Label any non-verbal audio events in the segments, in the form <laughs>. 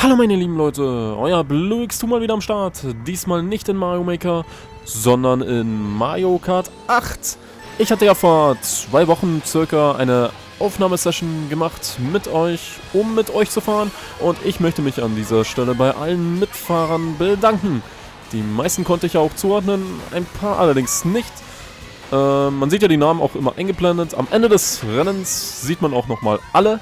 Hallo meine lieben Leute, euer BlueX2 mal wieder am Start. Diesmal nicht in Mario Maker, sondern in Mario Kart 8. Ich hatte ja vor zwei Wochen circa eine Aufnahmesession gemacht mit euch, um mit euch zu fahren. Und ich möchte mich an dieser Stelle bei allen Mitfahrern bedanken. Die meisten konnte ich ja auch zuordnen, ein paar allerdings nicht. Äh, man sieht ja die Namen auch immer eingeblendet. Am Ende des Rennens sieht man auch nochmal alle.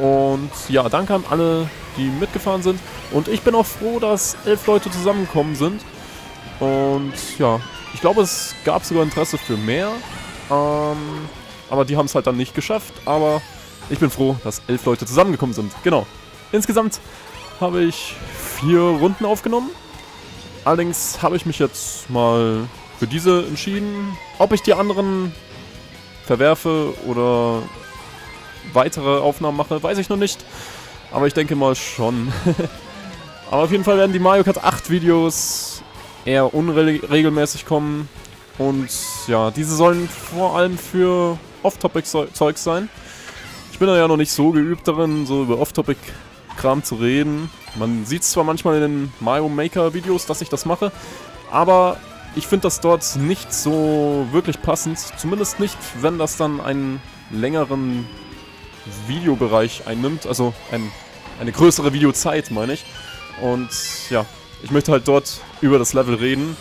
Und ja, danke an alle, die mitgefahren sind. Und ich bin auch froh, dass elf Leute zusammengekommen sind. Und ja, ich glaube, es gab sogar Interesse für mehr. Ähm, aber die haben es halt dann nicht geschafft. Aber ich bin froh, dass elf Leute zusammengekommen sind. Genau. Insgesamt habe ich vier Runden aufgenommen. Allerdings habe ich mich jetzt mal für diese entschieden. Ob ich die anderen verwerfe oder weitere Aufnahmen mache, weiß ich noch nicht. Aber ich denke mal schon. <laughs> Aber auf jeden Fall werden die Mario Kart 8 Videos eher unregelmäßig kommen. Und ja, diese sollen vor allem für Off-Topic-Zeug sein. Ich bin da ja noch nicht so geübt darin, so über Off-Topic-Kram zu reden. Man sieht es zwar manchmal in den Mario Maker Videos, dass ich das mache, aber ich finde das dort nicht so wirklich passend. Zumindest nicht, wenn das dann einen längeren Videobereich einnimmt, also ein, eine größere Videozeit, meine ich. Und ja, ich möchte halt dort über das Level reden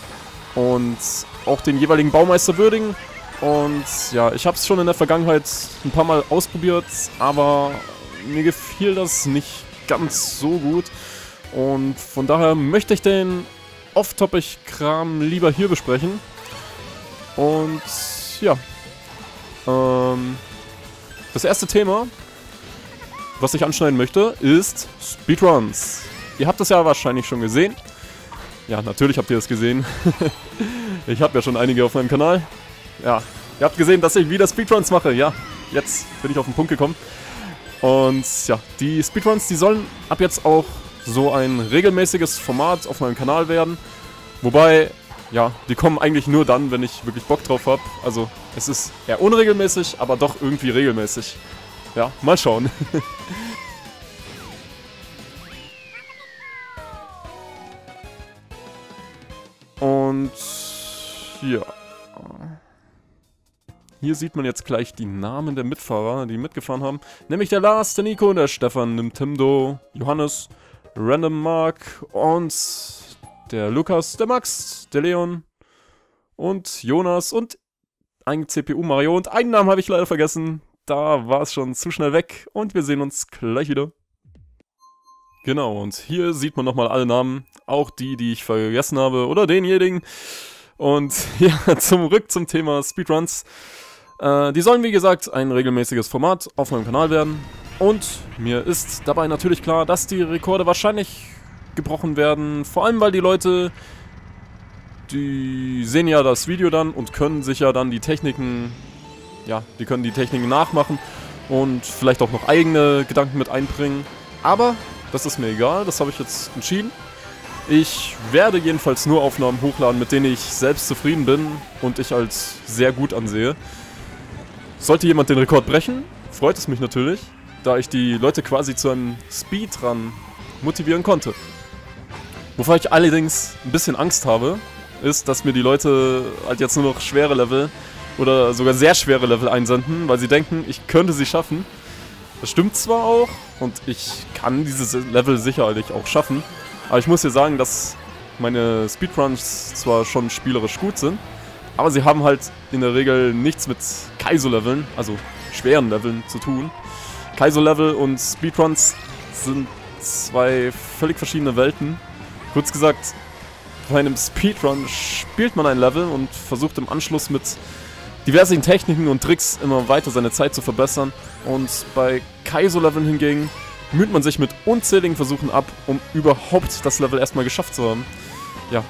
und auch den jeweiligen Baumeister würdigen. Und ja, ich habe es schon in der Vergangenheit ein paar Mal ausprobiert, aber mir gefiel das nicht ganz so gut. Und von daher möchte ich den Off-Topic-Kram lieber hier besprechen. Und ja, ähm, das erste Thema, was ich anschneiden möchte, ist Speedruns. Ihr habt das ja wahrscheinlich schon gesehen. Ja, natürlich habt ihr das gesehen. <laughs> ich habe ja schon einige auf meinem Kanal. Ja, ihr habt gesehen, dass ich wieder Speedruns mache. Ja, jetzt bin ich auf den Punkt gekommen. Und ja, die Speedruns, die sollen ab jetzt auch so ein regelmäßiges Format auf meinem Kanal werden. Wobei, ja, die kommen eigentlich nur dann, wenn ich wirklich Bock drauf habe. Also es ist eher unregelmäßig, aber doch irgendwie regelmäßig. Ja, mal schauen. <laughs> Und ja. Hier sieht man jetzt gleich die Namen der Mitfahrer, die mitgefahren haben. Nämlich der Lars, der Nico, der Stefan, Nintendo, Johannes, Random Mark und der Lukas, der Max, der Leon und Jonas und ein CPU Mario und einen Namen habe ich leider vergessen. Da war es schon zu schnell weg und wir sehen uns gleich wieder. Genau, und hier sieht man nochmal alle Namen, auch die, die ich vergessen habe oder denjenigen. Und <laughs> ja, zurück zum Thema Speedruns. Äh, die sollen wie gesagt ein regelmäßiges Format auf meinem Kanal werden. Und mir ist dabei natürlich klar, dass die Rekorde wahrscheinlich gebrochen werden. Vor allem, weil die Leute, die sehen ja das Video dann und können sich ja dann die Techniken, ja, die können die Techniken nachmachen und vielleicht auch noch eigene Gedanken mit einbringen. Aber das ist mir egal, das habe ich jetzt entschieden. Ich werde jedenfalls nur Aufnahmen hochladen, mit denen ich selbst zufrieden bin und ich als sehr gut ansehe. Sollte jemand den Rekord brechen, freut es mich natürlich, da ich die Leute quasi zu einem Speedrun motivieren konnte. Wovor ich allerdings ein bisschen Angst habe, ist, dass mir die Leute halt jetzt nur noch schwere Level oder sogar sehr schwere Level einsenden, weil sie denken, ich könnte sie schaffen. Das stimmt zwar auch und ich kann dieses Level sicherlich auch schaffen, aber ich muss dir sagen, dass meine Speedruns zwar schon spielerisch gut sind, aber sie haben halt in der Regel nichts mit Kaizo-Leveln, also schweren Leveln zu tun. Kaizo-Level und Speedruns sind zwei völlig verschiedene Welten. Kurz gesagt, bei einem Speedrun spielt man ein Level und versucht im Anschluss mit diversen Techniken und Tricks immer weiter seine Zeit zu verbessern. Und bei Kaizo-Leveln hingegen müht man sich mit unzähligen Versuchen ab, um überhaupt das Level erstmal geschafft zu haben. Ja.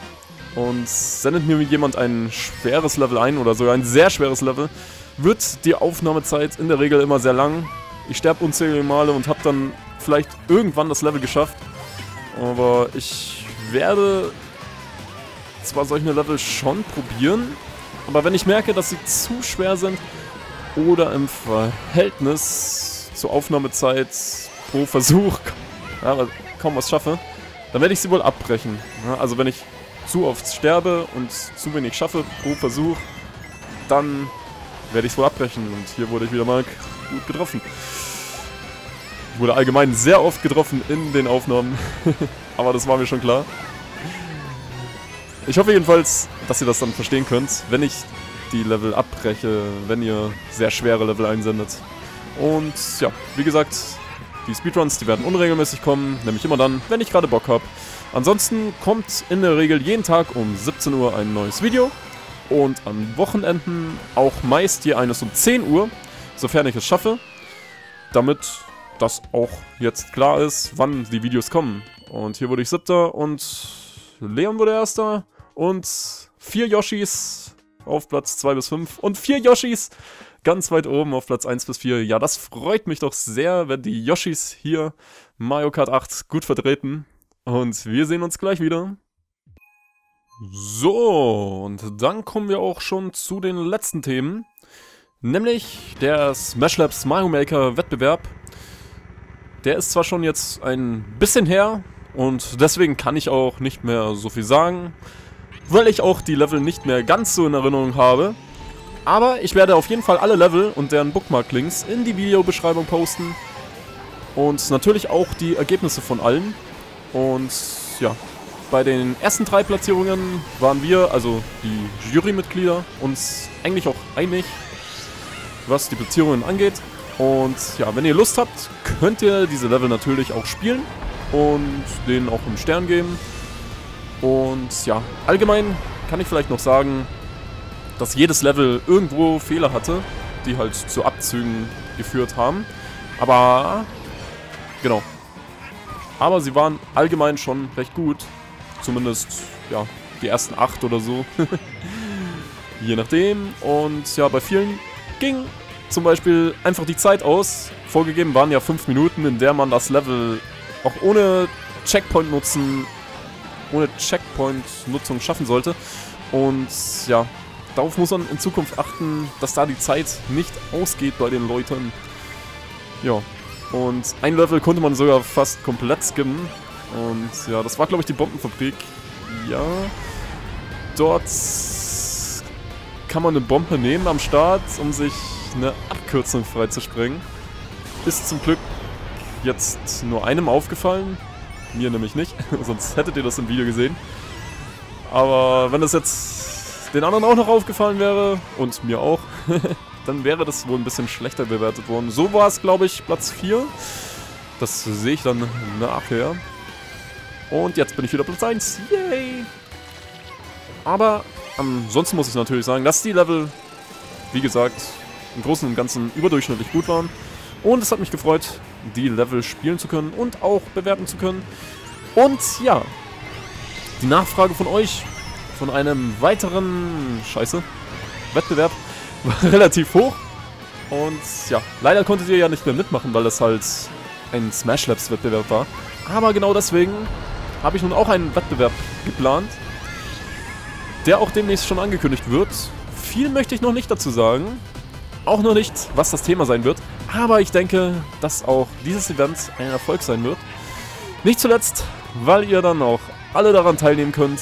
Und sendet mir jemand ein schweres Level ein oder sogar ein sehr schweres Level, wird die Aufnahmezeit in der Regel immer sehr lang. Ich sterbe unzählige Male und habe dann vielleicht irgendwann das Level geschafft. Aber ich werde zwar solche Level schon probieren, aber wenn ich merke, dass sie zu schwer sind oder im Verhältnis zur Aufnahmezeit pro Versuch, <laughs> ja, kaum was schaffe, dann werde ich sie wohl abbrechen. Ja, also wenn ich zu oft sterbe und zu wenig schaffe pro Versuch, dann werde ich es wohl abbrechen. Und hier wurde ich wieder mal gut getroffen. Ich wurde allgemein sehr oft getroffen in den Aufnahmen. <laughs> Aber das war mir schon klar. Ich hoffe jedenfalls, dass ihr das dann verstehen könnt, wenn ich die Level abbreche, wenn ihr sehr schwere Level einsendet. Und ja, wie gesagt, die Speedruns, die werden unregelmäßig kommen, nämlich immer dann, wenn ich gerade Bock habe. Ansonsten kommt in der Regel jeden Tag um 17 Uhr ein neues Video und an Wochenenden auch meist je eines um 10 Uhr, sofern ich es schaffe, damit das auch jetzt klar ist, wann die Videos kommen. Und hier wurde ich siebter und Leon wurde erster und vier Yoshis auf Platz 2 bis 5 und vier Yoshis ganz weit oben auf Platz 1 bis 4. Ja, das freut mich doch sehr, wenn die Yoshis hier Mario Kart 8 gut vertreten. Und wir sehen uns gleich wieder. So, und dann kommen wir auch schon zu den letzten Themen. Nämlich der Smash Labs Mario Maker Wettbewerb. Der ist zwar schon jetzt ein bisschen her und deswegen kann ich auch nicht mehr so viel sagen, weil ich auch die Level nicht mehr ganz so in Erinnerung habe. Aber ich werde auf jeden Fall alle Level und deren Bookmark-Links in die Videobeschreibung posten. Und natürlich auch die Ergebnisse von allen. Und ja, bei den ersten drei Platzierungen waren wir, also die Jurymitglieder, uns eigentlich auch einig, was die Platzierungen angeht. Und ja, wenn ihr Lust habt, könnt ihr diese Level natürlich auch spielen und denen auch einen Stern geben. Und ja, allgemein kann ich vielleicht noch sagen, dass jedes Level irgendwo Fehler hatte, die halt zu Abzügen geführt haben. Aber, genau. Aber sie waren allgemein schon recht gut. Zumindest, ja, die ersten acht oder so. <laughs> Je nachdem. Und ja, bei vielen ging zum Beispiel einfach die Zeit aus. Vorgegeben waren ja fünf Minuten, in der man das Level auch ohne Checkpoint-Nutzen, ohne Checkpoint-Nutzung schaffen sollte. Und ja, darauf muss man in Zukunft achten, dass da die Zeit nicht ausgeht bei den Leuten. Ja, und ein Level konnte man sogar fast komplett skimmen. Und ja, das war glaube ich die Bombenfabrik. Ja, dort kann man eine Bombe nehmen am Start, um sich eine Abkürzung freizuspringen. Ist zum Glück jetzt nur einem aufgefallen. Mir nämlich nicht, <laughs> sonst hättet ihr das im Video gesehen. Aber wenn das jetzt den anderen auch noch aufgefallen wäre, und mir auch, <laughs> dann wäre das wohl ein bisschen schlechter bewertet worden. So war es, glaube ich, Platz 4. Das sehe ich dann nachher. Und jetzt bin ich wieder Platz 1. Yay! Aber ansonsten muss ich natürlich sagen, dass die Level, wie gesagt, im Großen und Ganzen überdurchschnittlich gut waren. Und es hat mich gefreut, die Level spielen zu können und auch bewerten zu können. Und ja, die Nachfrage von euch von einem weiteren, scheiße, Wettbewerb <laughs> war relativ hoch. Und ja, leider konntet ihr ja nicht mehr mitmachen, weil das halt ein Smash Labs Wettbewerb war. Aber genau deswegen habe ich nun auch einen Wettbewerb geplant, der auch demnächst schon angekündigt wird. Viel möchte ich noch nicht dazu sagen. Auch noch nicht, was das Thema sein wird. Aber ich denke, dass auch dieses Event ein Erfolg sein wird. Nicht zuletzt, weil ihr dann auch alle daran teilnehmen könnt.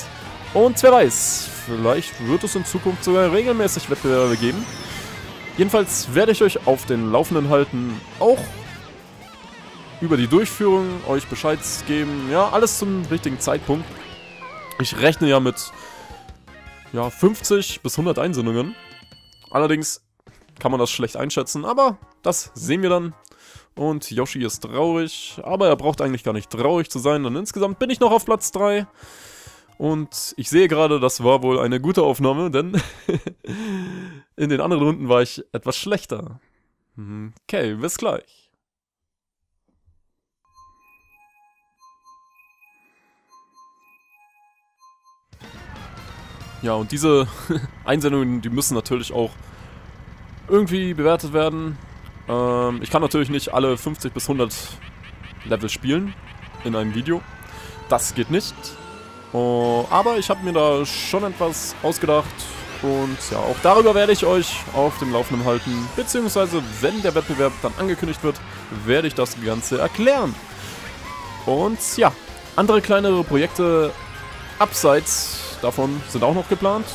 Und wer weiß, vielleicht wird es in Zukunft sogar regelmäßig Wettbewerbe geben. Jedenfalls werde ich euch auf den Laufenden halten, auch über die Durchführung euch Bescheid geben. Ja, alles zum richtigen Zeitpunkt. Ich rechne ja mit ja, 50 bis 100 Einsendungen. Allerdings kann man das schlecht einschätzen, aber das sehen wir dann. Und Yoshi ist traurig, aber er braucht eigentlich gar nicht traurig zu sein, denn insgesamt bin ich noch auf Platz 3. Und ich sehe gerade, das war wohl eine gute Aufnahme, denn <laughs> in den anderen Runden war ich etwas schlechter. Mhm. Okay, bis gleich. Ja, und diese <laughs> Einsendungen, die müssen natürlich auch irgendwie bewertet werden. Ähm, ich kann natürlich nicht alle 50 bis 100 Level spielen in einem Video. Das geht nicht. Oh, aber ich habe mir da schon etwas ausgedacht und ja, auch darüber werde ich euch auf dem Laufenden halten, beziehungsweise wenn der Wettbewerb dann angekündigt wird, werde ich das Ganze erklären. Und ja, andere kleinere Projekte abseits davon sind auch noch geplant.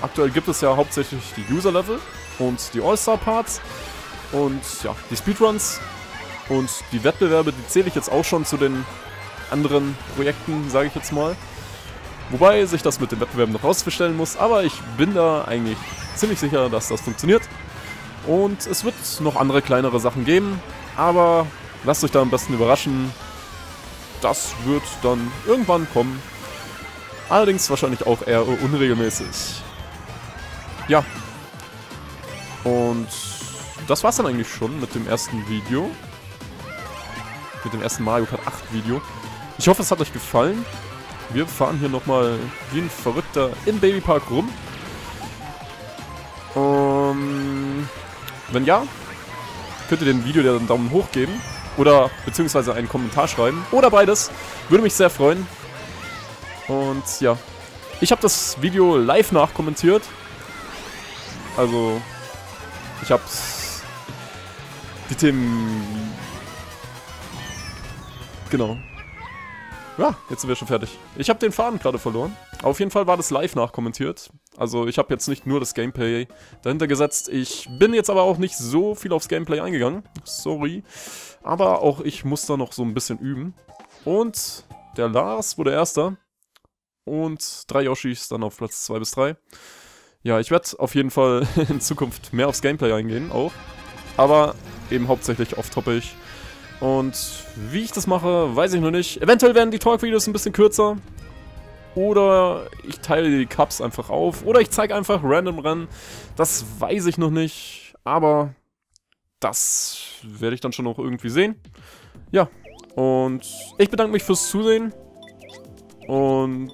Aktuell gibt es ja hauptsächlich die User-Level und die All-Star-Parts und ja, die Speedruns und die Wettbewerbe, die zähle ich jetzt auch schon zu den anderen Projekten, sage ich jetzt mal. Wobei sich das mit den Wettbewerben noch rausstellen muss, aber ich bin da eigentlich ziemlich sicher, dass das funktioniert. Und es wird noch andere kleinere Sachen geben, aber lasst euch da am besten überraschen. Das wird dann irgendwann kommen. Allerdings wahrscheinlich auch eher unregelmäßig. Ja. Und das war's dann eigentlich schon mit dem ersten Video. Mit dem ersten Mario Kart 8 Video. Ich hoffe, es hat euch gefallen. Wir fahren hier nochmal wie ein Verrückter im Babypark rum. Um, wenn ja, könnt ihr dem Video einen Daumen hoch geben. Oder beziehungsweise einen Kommentar schreiben. Oder beides. Würde mich sehr freuen. Und ja. Ich habe das Video live nachkommentiert. Also, ich habe die Themen... Genau. Ja, jetzt sind wir schon fertig. Ich habe den Faden gerade verloren. Auf jeden Fall war das live nachkommentiert. Also ich habe jetzt nicht nur das Gameplay dahinter gesetzt. Ich bin jetzt aber auch nicht so viel aufs Gameplay eingegangen. Sorry. Aber auch ich muss da noch so ein bisschen üben. Und der Lars wurde Erster. Und drei Yoshis dann auf Platz 2 bis 3. Ja, ich werde auf jeden Fall <laughs> in Zukunft mehr aufs Gameplay eingehen, auch. Aber eben hauptsächlich off-topic. Und wie ich das mache, weiß ich noch nicht. Eventuell werden die Talk-Videos ein bisschen kürzer. Oder ich teile die Cups einfach auf. Oder ich zeige einfach random Rennen. Das weiß ich noch nicht. Aber das werde ich dann schon noch irgendwie sehen. Ja, und ich bedanke mich fürs Zusehen. Und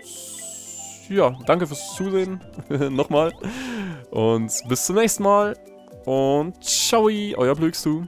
ja, danke fürs Zusehen. <laughs> Nochmal. Und bis zum nächsten Mal. Und ciao, euer Blöckstu.